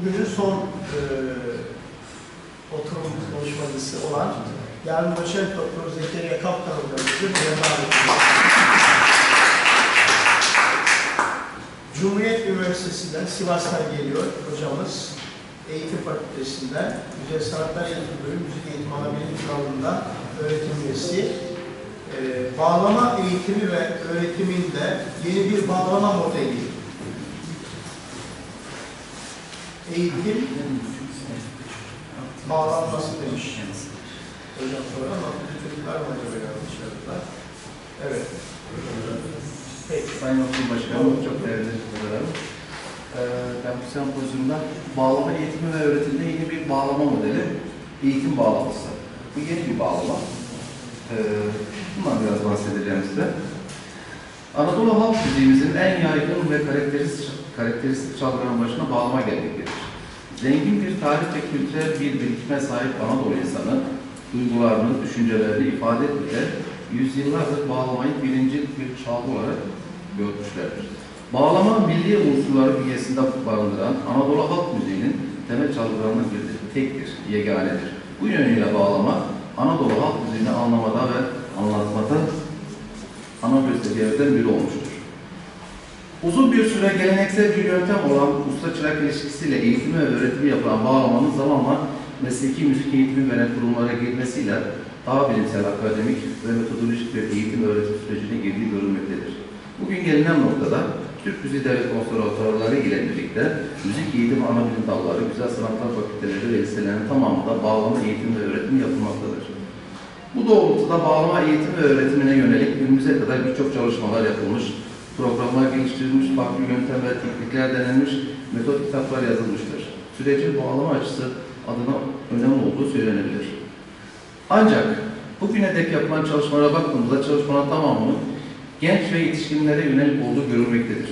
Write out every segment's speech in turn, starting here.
bugünün son e, oturum konuşmacısı olan yarın doçent doktor Zekeriya Kaptan hocamızı. Cumhuriyet Üniversitesi'nden Sivas'tan geliyor hocamız. Eğitim Fakültesinden, Güzel Sanatlar Eğitim Bölümü, Müzik Eğitim Anabilim Dalında öğretim üyesi. Ee, bağlama eğitimi ve öğretiminde yeni bir bağlama modeli. Eğitim bağlanması demiş. Hocam sonra ama çocuklar mı acaba yanlış yaptılar? Evet. Peki. Sayın Okur Başkanım, çok değerli hocalarım. Ee, ben bu sempozyumda bağlama eğitimi ve öğretimde yeni bir bağlama modeli, eğitim bağlaması. Bu yeni bir bağlama. Ee, bundan biraz bahsedeceğim size. Anadolu halk müziğimizin en yaygın ve karakteristik, karakteristik çalgıların başına bağlama gelmektedir. Zengin bir tarih ve kültürel bir birikime sahip Anadolu insanı, duygularını, düşüncelerini ifade etmekte, yüzyıllardır bağlamayı birinci bir çalgı olarak görmüşlerdir. Bağlama milli unsurları bünyesinde barındıran Anadolu halk müziğinin temel çalgılarından biridir, tektir, yeganedir. Bu yönüyle bağlama Anadolu halk müziğini anlamada ve anlatmada ana göstergelerden biri olmuştur. Uzun bir süre geleneksel bir yöntem olan usta-çırak ilişkisiyle eğitimi ve öğretimi yapılan bağlamanın zamanla mesleki müzik eğitimi veren kurumlara girmesiyle daha bilimsel, akademik ve metodolojik bir eğitim öğretim sürecine girdiği görülmektedir. Bugün gelinen noktada Türk Müziği Devlet Konservatuarları ile birlikte müzik eğitimi ana bilim dalları, güzel sanatlar fakülteleri ve liselerinin tamamında bağlama eğitim ve öğretimi yapılmaktadır. Bu doğrultuda bağlama eğitim ve öğretimine yönelik günümüze kadar birçok çalışmalar yapılmış, programlar geliştirilmiş, farklı yöntem ve teknikler denenmiş, metot kitaplar yazılmıştır. Sürecin bağlama açısı adına önemli olduğu söylenebilir. Ancak bugüne dek yapılan çalışmalara baktığımızda çalışmanın tamamının genç ve yetişkinlere yönelik olduğu görülmektedir.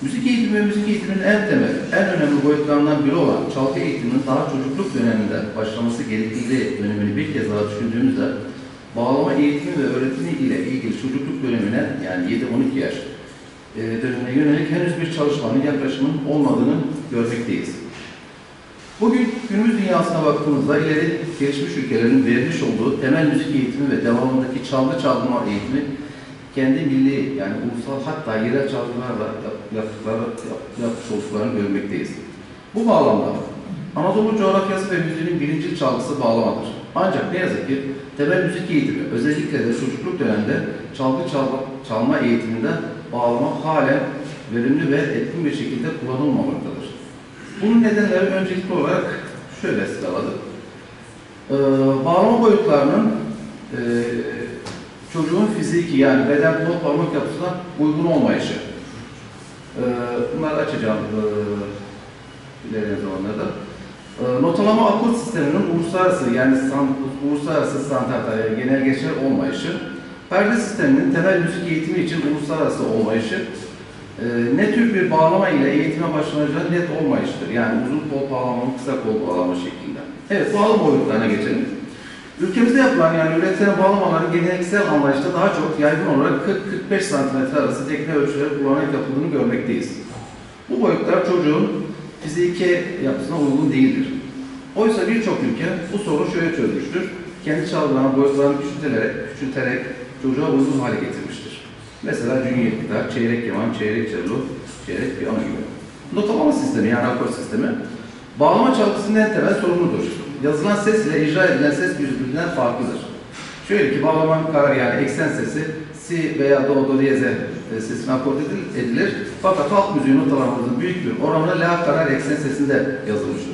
Müzik eğitimi ve müzik eğitiminin en temel, en önemli boyutlarından biri olan çalgı eğitiminin daha çocukluk döneminde başlaması gerektiği dönemini bir kez daha düşündüğümüzde bağlama eğitimi ve öğretimi ile ilgili çocukluk dönemine yani 7-12 yaş e, dönemine yönelik henüz bir çalışmanın yaklaşımın olmadığını görmekteyiz. Bugün günümüz dünyasına baktığımızda ileri gelişmiş ülkelerin vermiş olduğu temel müzik eğitimi ve devamındaki çalgı çalma eğitimi kendi milli yani ulusal hatta yerel çalgılarla yap- yaptıkları, yap, yapmış olduklarını görmekteyiz. Bu bağlamda Anadolu coğrafyası ve müziğinin birinci çalgısı bağlamadır. Ancak ne yazık ki temel müzik eğitimi özellikle de çocukluk döneminde çalgı çalma, çalma eğitiminde bağlama halen verimli ve etkin bir şekilde kullanılmamaktadır. Bunun nedenleri öncelikli olarak şöyle sıraladık. Ee, bağlama boyutlarının e, çocuğun fiziki yani beden kol parmak yapısına uygun olmayışı. Ee, bunları açacağım e, ilerleyen zamanlarda. Ee, notalama akort sisteminin uluslararası yani uluslararası standartlara genel geçer olmayışı. Perde sisteminin temel müzik eğitimi için uluslararası olmayışı. Ee, ne tür bir bağlama ile eğitime başlanacağı net olmayıştır. Yani uzun kol bağlama, kısa kol bağlama şeklinde. Evet, bağlama boyutlarına geçelim. Ülkemizde yapılan yani üretilen bağlamaların geleneksel anlayışta daha çok yaygın olarak 40-45 cm arası tekne ölçüleri kullanarak yapıldığını görmekteyiz. Bu boyutlar çocuğun fiziki yapısına uygun değildir. Oysa birçok ülke bu sorunu şöyle çözmüştür. Kendi çalgılarının boyutlarını küçülterek, küçülterek çocuğa uygun hale getirmiştir. Mesela junior gitar, çeyrek keman, çeyrek cello, çeyrek piyano gibi. Notalama sistemi yani akor sistemi bağlama çalgısının en temel sorunudur. Yazılan ses ile icra edilen ses birbirinden farklıdır. Şöyle ki bağlamanın karar yani eksen sesi si veya do, do diyeze sesine akord edil- edilir. Fakat halk müziği notalarımızın büyük bir oranla la karar eksen sesinde yazılmıştır.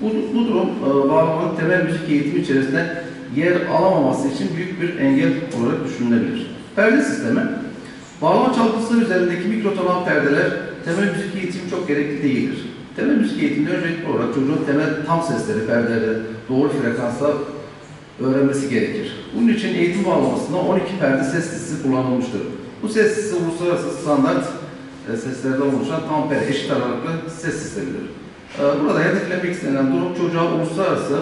Bu, bu durum e, bağlamanın temel müzik eğitimi içerisinde yer alamaması için büyük bir engel olarak düşünülebilir. Perde sistemi Bağlama çalgısı üzerindeki mikrotonal perdeler temel müzik eğitimi çok gerekli değildir. Temel müzik eğitiminde öncelikli olarak çocuğun temel tam sesleri, perdeleri doğru frekansla öğrenmesi gerekir. Bunun için eğitim bağlamasında 12 perde ses listesi kullanılmıştır. Bu ses uluslararası standart e, seslerden oluşan tam perde eşit aralıklı ses sistemidir. E, Burada hedeflemek istenilen durum çocuğa uluslararası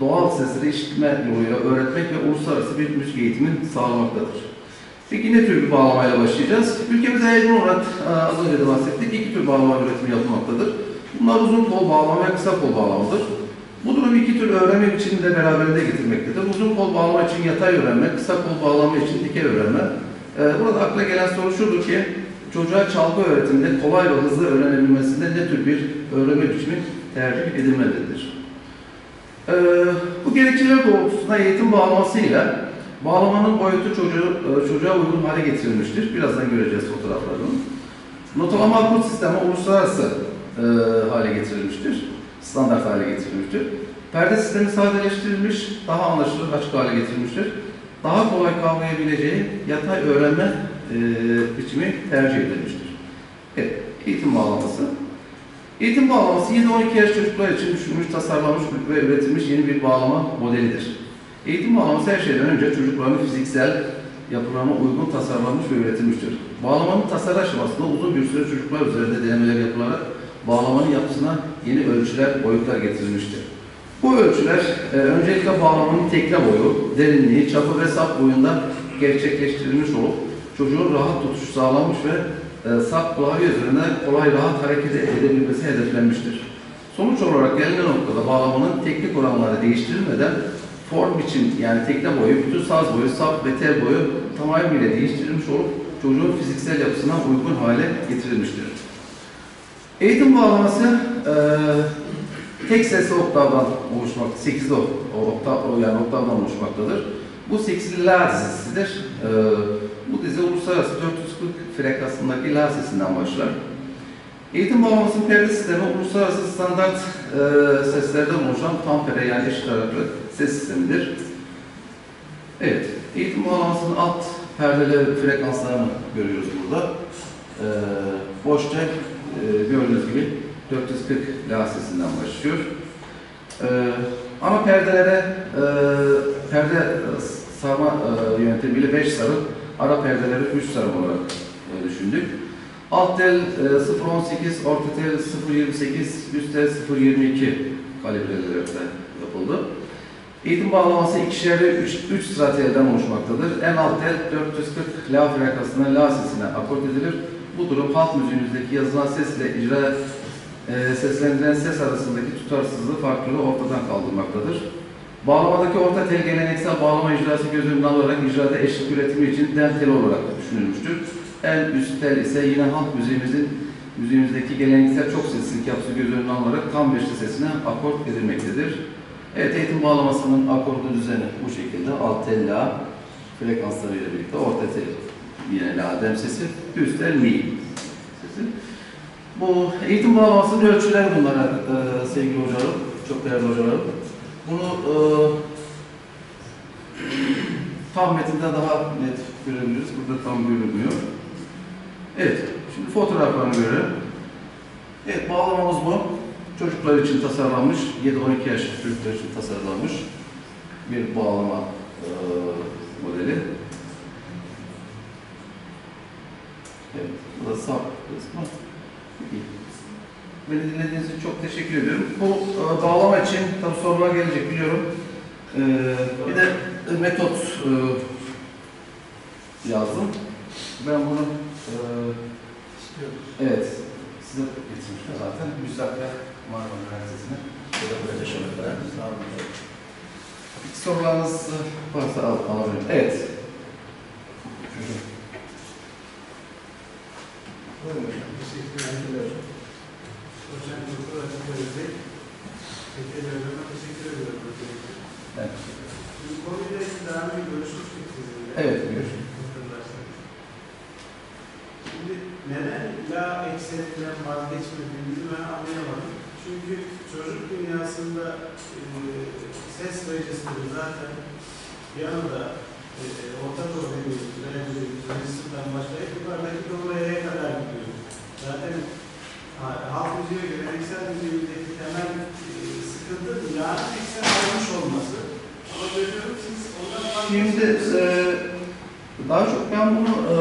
doğal sesleri işitme yoluyla öğretmek ve uluslararası bir müzik eğitimin sağlamaktadır. Peki ne tür bir bağlamayla başlayacağız? Ülkemize yaygın olarak e, az önce de bahsettik. iki tür bağlama üretimi yapılmaktadır. Bunlar uzun kol bağlama ve kısa kol bağlamadır. Bu durum iki tür öğrenme biçimini de beraberinde getirmektedir. Uzun kol bağlama için yatay öğrenme, kısa kol bağlama için dikey öğrenme. Ee, burada akla gelen soru şudur ki, çocuğa çalgı öğretiminde kolay ve hızlı öğrenebilmesinde ne tür bir öğrenme biçimi tercih edilmelidir? Ee, bu gerekçeler doğrultusunda eğitim bağlamasıyla bağlamanın boyutu çocuğu, e, çocuğa uygun hale getirilmiştir. Birazdan göreceğiz fotoğraflarını. Notalama akut sistemi uluslararası e, hale getirilmiştir. Standart hale getirilmiştir. Perde sistemi sadeleştirilmiş, daha anlaşılır, açık hale getirilmiştir. Daha kolay kavrayabileceği yatay öğrenme e, biçimi tercih edilmiştir. Evet, eğitim bağlaması. Eğitim bağlaması 7-12 yaş çocuklar için düşünmüş, tasarlanmış ve üretilmiş yeni bir bağlama modelidir. Eğitim bağlaması her şeyden önce çocukların fiziksel yapılarına uygun tasarlanmış ve üretilmiştir. Bağlamanın tasarı aşamasında uzun bir süre çocuklar üzerinde denemeler yapılarak bağlamanın yapısına yeni ölçüler, boyutlar getirilmiştir. Bu ölçüler e, öncelikle bağlamanın tekne boyu, derinliği, çapı ve sap boyunda gerçekleştirilmiş olup çocuğun rahat tutuşu sağlanmış ve e, sap klavye üzerinde kolay rahat hareket edebilmesi hedeflenmiştir. Sonuç olarak gelinen noktada bağlamanın teknik oranları değiştirilmeden form biçim yani tekne boyu, bütün saz boyu, sap ve tel boyu tamamıyla değiştirilmiş olup çocuğun fiziksel yapısına uygun hale getirilmiştir. Eğitim bağlaması e, tek sesli oktavdan oluşmak, 8 oktav, yani oktavdan oluşmaktadır. Bu 8 la dizisidir. E, bu dizi uluslararası 440 frekansındaki la sesinden başlar. Eğitim bağlamasının perde sistemi uluslararası standart e, seslerden oluşan tampere yani eşit taraflı ses sistemidir. Evet, eğitim bağlamasının alt perdeli frekanslarını görüyoruz burada. E, boş tel e, gördüğünüz gibi 440 la sesinden başlıyor. E, ana perdelere e, perde sarma e, yöntemiyle 5 sarı, ara perdeleri 3 sarı olarak e, düşündük. Alt tel e, 0.18, orta tel 0.28, üst tel 0.22 kalibrelerinde yapıldı. Eğitim bağlaması ikişerli 3, 3 sıra telden oluşmaktadır. En alt tel 440 la frekansına la sesine akort edilir. Bu durum halk müziğimizdeki yazılan ses ile icra e, ses arasındaki tutarsızlığı farklılığı ortadan kaldırmaktadır. Bağlamadaki orta tel geleneksel bağlama icrası göz önüne alarak icrada eşlik üretimi için den tel olarak düşünülmüştür. En üst tel ise yine halk müziğimizin müziğimizdeki geleneksel çok seslilik yapısı göz önüne alarak tam beşli sesine akort edilmektedir. Evet, eğitim bağlamasının akordu düzeni bu şekilde. Alt tel la frekanslarıyla birlikte orta tel yine la dem sesi, üst tel mi. Bu eğitim bağlamasının ölçüleri bunlar e, sevgili hocalarım, çok değerli hocalarım. Bunu e, tam metinde daha net görebiliriz. Burada tam görünmüyor. Evet, şimdi fotoğraflarını görelim. Evet, bağlamamız bu. Çocuklar için tasarlanmış, 7-12 yaş çocuklar için tasarlanmış bir bağlama e, modeli. Evet, bu da sağ kısmı. Beni dinlediğiniz için çok teşekkür ediyorum. Bu e, bağlama için tabii sorular gelecek biliyorum. E, bir de metot e, yazdım. Ben bunu e, evet size getirmiştim zaten. Müstakbel Marmara Üniversitesi'ne. Teşekkürler. Sağ olun. Sorularınız varsa al, alabilirim. Evet. Buyurun. Teşekkürler. Hocam doktor açıklayabilecek. Peki hocama teşekkür ediyorum. Evet. Bu konuyla ilgili daha önce görüşmüştük sizinle. Evet. Hatırlarsanız. Şimdi neden la ekseninden vazgeçmediğimizi ben anlayamadım. Çünkü çocuk dünyasında e, ses registri zaten yanında e, orta doğru dediğimiz registrden başlayıp yukarıdaki doğruya kadar gidiyor. Zaten ha- halk müziği ve geleneksel müziğindeki temel e, sıkıntı yani eksen olmuş olması. Ama görüyorum siz ondan Şimdi e, daha çok ben bunu e,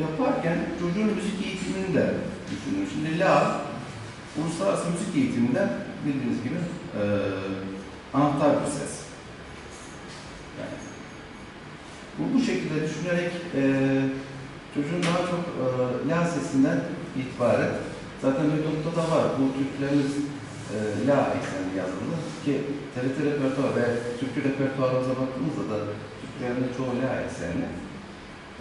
yaparken çocuğun müzik eğitimini de düşünüyorum. Şimdi la uluslararası müzik eğitiminde bildiğiniz gibi e, anahtar bir ses. Yani, bu, bu şekilde düşünerek e, çocuğun daha çok e, la sesinden itibaren Zaten metotта da var. Bu Türklerimiz e, la eksenli yazılı ki TRT repertuarı ve Türkçe repertuarımıza baktığımızda da Türklerin çoğu la eksenli.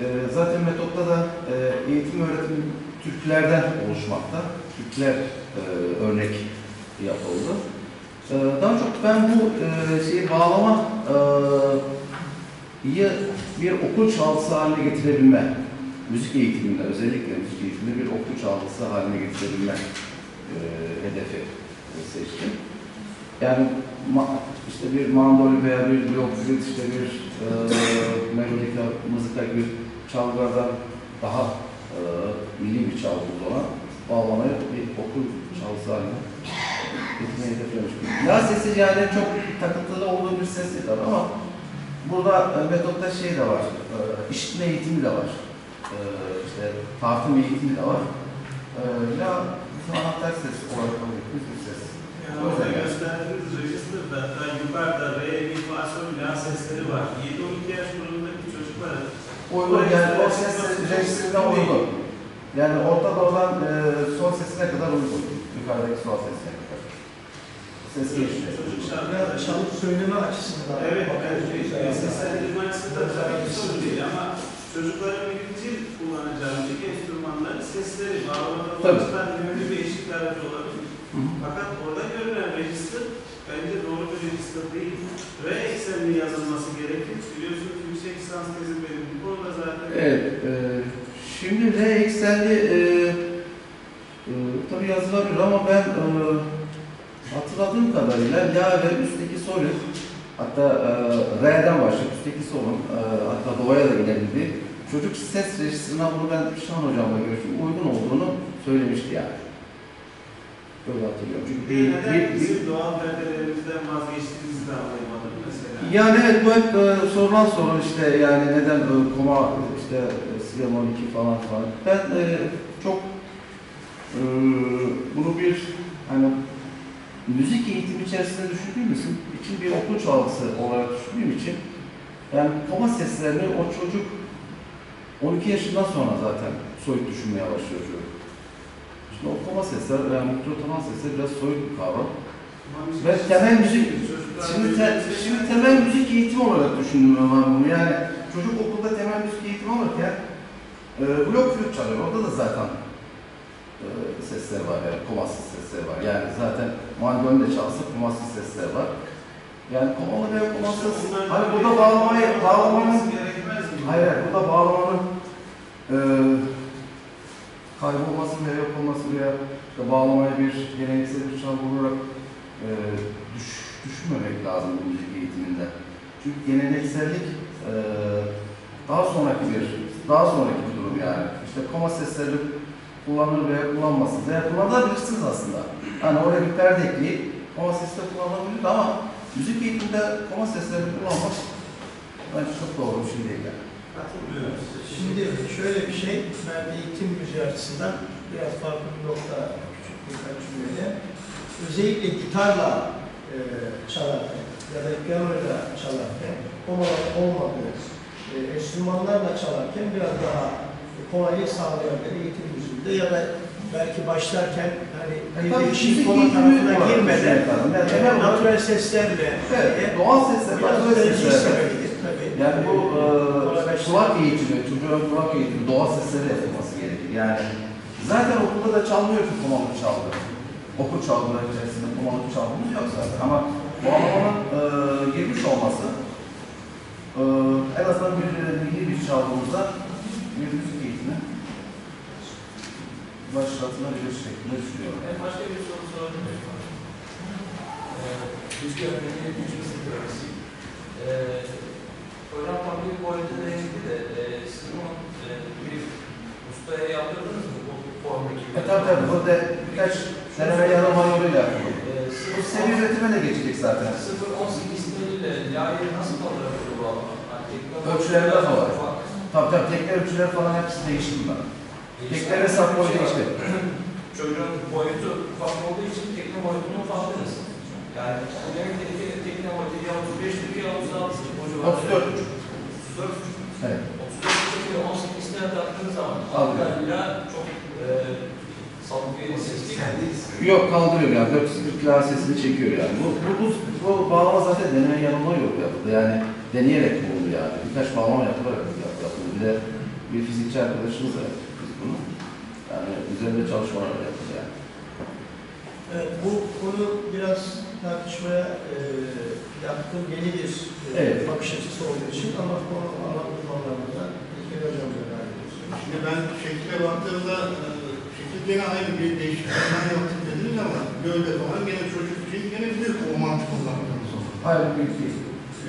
E, zaten metotta da e, eğitim öğretim Türklerden oluşmakta. Türkler e, örnek yapıldı. E, daha çok ben bu e, şeyi bağlama e, bir okul çalgısı haline getirebilme, müzik eğitiminde özellikle müzik eğitiminde bir okul çalgısı haline getirebilme e, hedefi seçtim. Yani işte bir mandolin veya bir flüt, işte bir e, melodika, mızıka gibi çalgılardan daha e, milli bir çalgımız olan bağlamayı bir okul çalgısı haline getirmeyi hedeflemiştim. La sesi yani çok takıntılı olduğu bir ses değil tabii ama burada e, metotta şey de var, e, işitme eğitimi de var. E, işte tartım eğitimi de var. E, la bizim anahtar ses olarak yüzden- gösterdiğiniz register'da hatta yukarıda fa, sol, la sesleri var. 7-12 yaş grubundaki çocukların Uygun yani o ses rejistrine uygun. Yani Orta Doğu'dan e, sol sesine kadar uygun. Yukarıdaki sol sesine kadar. Ses geçiyor. çocuk şarkıları çalıp söyleme açısından. Evet, evet. Seslendirme açısından tabii ki sorun değil ama çocukların birinci kullanacağı müzik enstrümanları sesleri, oluşan önemli bir eşlik aracı olabilir. Fakat orada görülen register bence doğru bir register değil. Re eksenli yazılması gerekir. Biliyorsunuz yüksek lisans tezim benim bu konuda zaten. Evet. E, şimdi R eksenli e, e, tabii yazılabilir ama ben e, hatırladığım kadarıyla La ve üstteki solün hatta e, R'den başlayıp üstteki solun e, hatta Do'ya da inebildiği çocuk ses rejistrine bunu ben Şahan hocamla görüştüm uygun olduğunu söylemişti yani. Böyle hatırlıyorum. Çünkü Bir neden bir, bizim doğal perdelerimizden vazgeçtiğimizi de anlayamadım mesela. Yani evet bu hep e, sorulan soru işte yani neden e, koma işte e, Siyam 12 falan falan. Ben e, çok e, bunu bir hani müzik eğitimi içerisinde düşündüğüm için bir okul çalgısı olarak düşündüğüm için yani koma seslerini o çocuk 12 yaşından sonra zaten soyut düşünmeye başlıyor çocuk. Şimdi o koma sesler, yani mikrotonan sesler biraz soyut bir kavram. Ve temel müzik, Şimdi, te, şimdi temel müzik eğitimi olarak düşündüm ben bunu. Yani çocuk okulda temel müzik eğitimi alırken e, blok flüt çalıyor. Orada da zaten e, sesler var, yani komassız sesler var. Yani zaten mandolin de çalsa komassız sesler var. Yani komalı veya komassız, Bunlar- hani burada bağlamayı, bağlamanın, hayır, hayır, burada bağlamanın e, kaybolması veya yok olması veya işte bağlamaya bir geleneksel bir çalgı olarak e, düş, düşünmemek lazım bu müzik eğitiminde. Çünkü geleneksellik e, daha sonraki bir daha sonraki bir durum yani. İşte koma sesleri kullanılır veya kullanmasın veya kullanabilirsiniz aslında. Hani oraya bir perde ekleyip koma sesi de kullanılabilir ama müzik eğitiminde koma seslerini kullanmak bence çok doğru bir şey değil yani. Katılmıyoruz. Şimdi şöyle bir şey, ben eğitim müziği açısından biraz farklı bir nokta, küçük birkaç cümleyle. Özellikle gitarla e, çalarken ya da piyanoyla çalarken, olmadığı e, enstrümanlarla çalarken biraz daha kolaylık sağlayabilir eğitim müziğinde ya da belki başlarken hani bir koma eğitimi tarafına olarak girmeden. Yani natürel seslerle Evet, doğal sesler, biraz natural tercih sesler. tabii. Yani bu e. kulak eğitimi, çocuğun kulak eğitimi, doğal sesleri yapılması gerekir. Yani zaten okulda da çalmıyor ki komalı çalgı. Okul çalgıları içerisinde komalı çalgımız yok zaten ama bağlamanın e, girmiş olması e, en azından bir milli bir çalgımızda bir müzik eğitimi başlatılabilir şeklinde düşünüyorum. Ben başka bir soru sorabilir miyim? Ee, Müzik öğretmeni, müzik sınıf öğrencisiyim. Ee, hocam tabii bir boyutu değindi de e, siz bunu e, bir ustaya yaptırdınız mı bu formdaki? E tabi tabi bu da birkaç deneme yanılma yoluyla. Ee, Bu seri üretime de geçecek zaten. 0-18 teliyle layeri nasıl kaldırabilir bu alana? Yani Ölçülerinde olarak. Tabii tabii tekne ölçüleri falan hepsi değişti bunlar. Tekne ve sap boyu değişti. Çocuğun boyutu ufak olduğu için tekne boyutunu ufattınız. Yani bu demek ki tekne, tekne boyutu ya 35'lik ya 36'lık. O civarda. 34. 34 Evet. 34 ile 18 tane taktığınız zaman Algı. altlarıyla çok e. Yok kaldırıyor yani 440 kHz sesini çekiyor yani. Bu, bu, bu, bu bağlama zaten deneme yanılma yok yapıldı yani deneyerek bulundu yani. Birkaç bağlama yapılarak yapıldı. Bir de bir fizikçi arkadaşımız da yaptı biz bunu. Yani üzerinde çalışmalar yani. Evet, bu konu biraz tartışmaya e, yatkın yeni bir e, Evet. bakış açısı olduğu için ama konu anlatmış olanlarımızda İlker Hocam ediyoruz. Şimdi ben şekile baktığımda e, şekil gene aynı bir değişiklikten yaptık dediniz ama gövde falan gene çocuk için gene büyük o mantık kullandınız. Hayır büyük değil.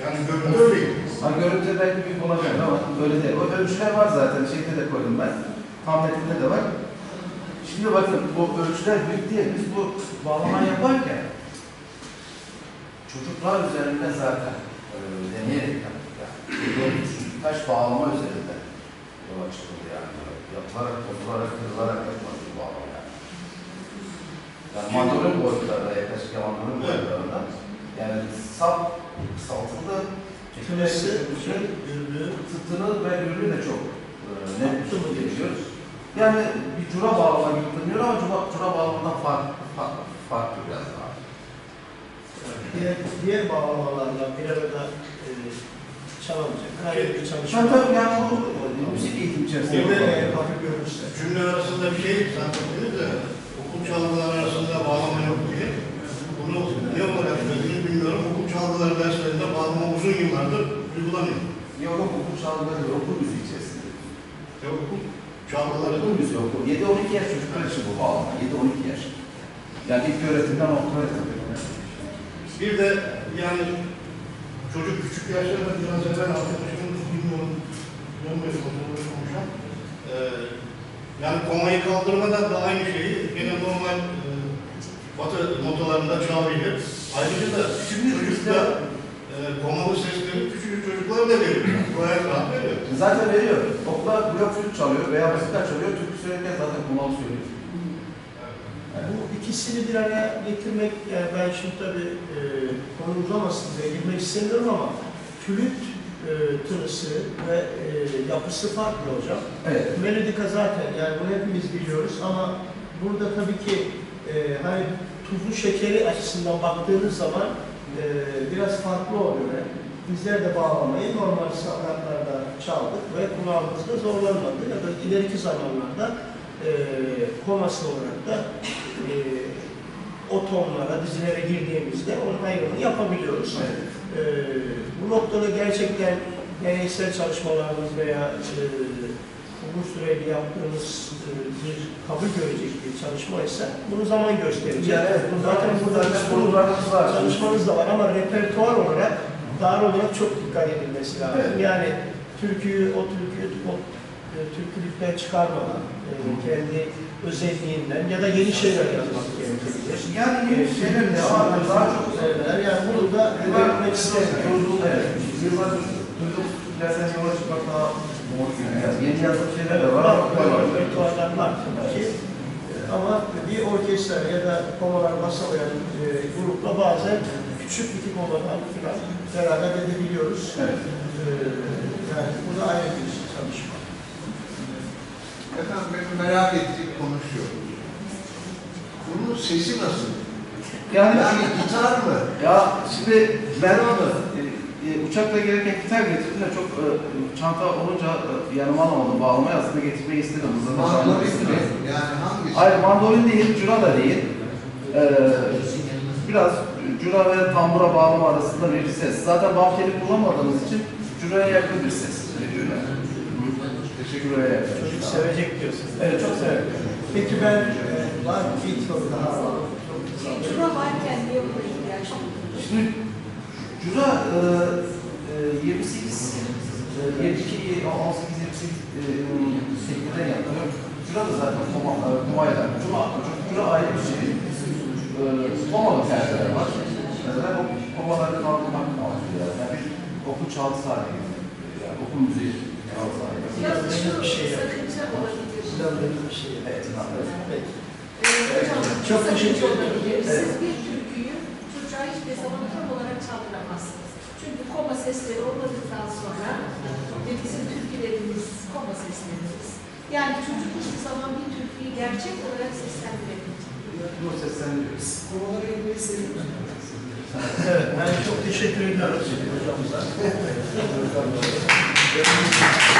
Yani görüntü öyleydi. Ha görüntü belki büyük olacak ama öyle değil. O ölçüler var zaten. Şeyde de koydum ben. Tam metinde de var. Şimdi bakın bu ölçüler büyük diye biz bu bağlamayı yaparken çocuklar üzerinde zaten e, deneyerek yaptık yani. Taş bağlama üzerinde yola çıkıldı yani. Yapılarak, bozularak, kırılarak yapmadı bu bağlama yani. Yani mandolin boyutlarında, yaklaşık mandolin boyutlarında. Yani sap kısaltıldı. Şey, gürlüğü, tıtını ve ürünü de çok e, net bir şekilde. Yani bir cura bağlama gibi görünüyor ama cura, cura bağlamadan farklı, farklı, farklı biraz daha. diğer, diğer bağlamalarla bir arada e, çalamayacak. Hayır bir çalışma. Tabii tabii yani bu e, müzik eğitim içerisinde. Orada yapılan- e, hafif görünürse. Cümle arasında bir şey sanatçınız da okul çalgıları arasında bağlama yok diye. Bunu ne olarak söylediğini bilmiyorum. Okul çalgıları derslerinde bağlama uzun yıllardır uygulanıyor. Yok yok okul çalgıları yok, okul müziği içerisinde. Yok okul çalgıları Okul müziği okul. 7-12 yaş çocuklar için bu bağlama. 7-12 yaş. Yani ilk öğretimden orta öğretim. Bir de yani çocuk küçük yaşlarda biraz evvel arkadaşımın bilmiyorum bilmiyorum konuşan ee, yani komayı kaldırmadan da aynı şeyi yine normal e, batı notalarında çalabilir. Ayrıca da küçük çocukta komalı sesleri küçük çocuklar da veriyor. Gayet rahat veriyor. Zaten veriyor. Okula blok flüt çalıyor veya müzikler çalıyor. Türkü söylerken zaten kumalı söylüyor. Bu ikisini bir araya getirmek, yani ben şimdi tabii e, konu uzamasın diye girmek istemiyorum ama flüt e, tınısı ve e, yapısı farklı hocam. Evet. Melodika zaten yani bunu hepimiz biliyoruz ama burada tabii ki e, hani tuzlu şekeri açısından baktığınız zaman e, biraz farklı oluyor. Bizler de bağlamayı normal standartlarda çaldık ve kulağımızda zorlanmadı ya da ileriki zamanlarda e, koması olarak da e, o tonlara, dizilere girdiğimizde onun ayrımını yapabiliyoruz. Evet. Ee, bu noktada gerçekten deneysel çalışmalarımız veya e, uzun süreli yaptığımız e, bir kabul görecek bir çalışma ise bunu zaman gösterecek. Yani evet, bu zaten burada bu sorularımız var. çalışmanız da var ama repertuar olarak dar olarak çok dikkat edilmesi lazım. Evet. Yani türküyü, o türküyü o e, türkülükten çıkarmadan, e, kendi özelliğinden ya da yeni şeyler yazmak gerekebilir. Yani yeni şeyler de var. Daha çok Söyler. Yani bunu da öğretmek istemiyorum. Yıllardır duyduk. Dersen yola çıkmak daha yani yeni yazılı şeyler de var. Var, ama var, repertuarlar var tabii ki. Ama bir orkestra ya da komalar basamayan e, grupla bazen küçük iki komalar falan beraber edebiliyoruz. Evet. E, yani bu da ayrı bir çalışma. Efendim benim merak ettiğim konu şu. Bunun sesi nasıl? Yani, Yani gitar mı? ya şimdi ben onu e, uçakla gelirken gitar getirdim de çok e, çanta olunca e, yanıma alamadım. Bağlamayı aslında getirmeyi istedim. Mandolin mi? Yani hangisi? Hayır mandolin değil, cura da değil. Ee, biraz cura ve tambura bağlama arasında bir ses. Zaten bam teli kullanmadığımız için curaya yakın bir ses. Teşekkür ederim. Çocuk sevecek diyorsunuz. Evet, çok severim. Peki ben e, var bir soru daha var. Şura varken niye ihtiyaç duyuyoruz? Şimdi cura e, e, 28 e, 22 18 28 e, şeklinde yapılıyor. Cura da zaten koma, e, komaya da. Cura, cura ayrı bir şey. E, komalı perdeler var. Mesela bu komaları kaldırmak amaçlı yani. bir okul haline getiriyor. Yani okul müziği haline getiriyor. Biraz şu bir şey sakınca olabilir. Biraz da bir şey. Evet. Peki. Ee, hocam, Çok teşekkür ederim. Siz bir türküyü mesela hiçbir zaman tam olarak çaldıramazsınız. Çünkü koma sesleri olmadıktan sonra ve bizim türkülerimiz, koma seslerimiz. Yani çocuk hiçbir zaman bir türküyü gerçek olarak seslendiremiyor. Bunu seslendiriyoruz. Komalara inmeyi seviyoruz. evet, ben çok teşekkür ediyorum hocamıza.